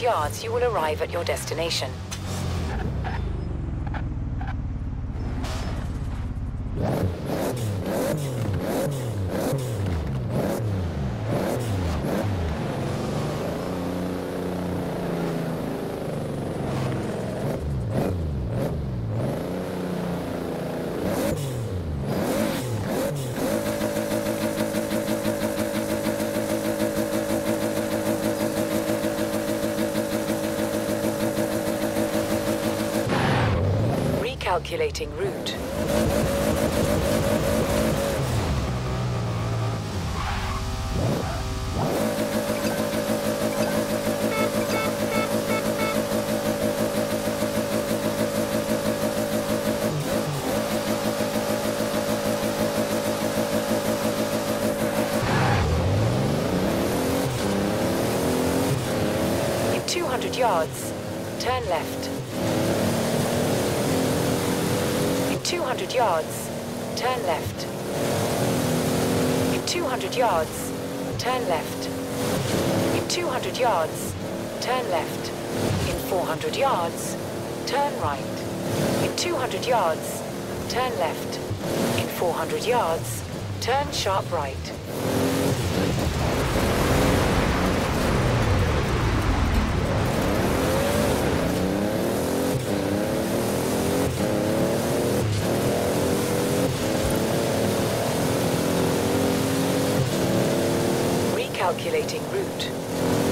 yards, you will arrive at your destination. Recalculating route. In 200 yards, turn left. In 200 yards, turn left. In 200 yards, turn left. In 200 yards, turn left. In 400 yards, turn right. In 200 yards, turn left. In 400 yards, turn sharp right. Recalculating route.